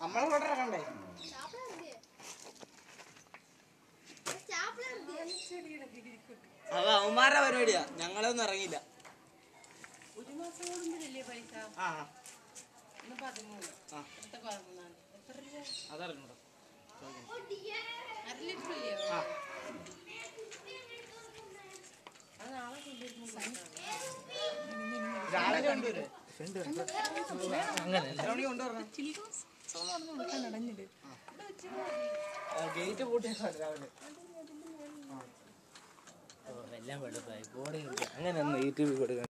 നമ്മളെ ഇവിടെ ഇറങ്ങണ്ടേ? അവ അവന്മാരുടെ പരിപാടിയാ. ഞങ്ങളൊന്നും ഇറങ്ങിയില്ല. ഒരു മാസം കൂടുമ്പോഴല്ലേ പൈസ? ആ. പതിമൂന്ന്. അതറിഞ്ഞൂടാ. അര ലിറ്റർ അത് നാളെ രാവിലെ കൊണ്ടുവരും. ഗേറ്റ് എല്ലാം പെടുപ്പായി ബോർഡിങ് അങ്ങനെ ഒന്ന് യൂട്യൂബിൽ കൊടുക്കണം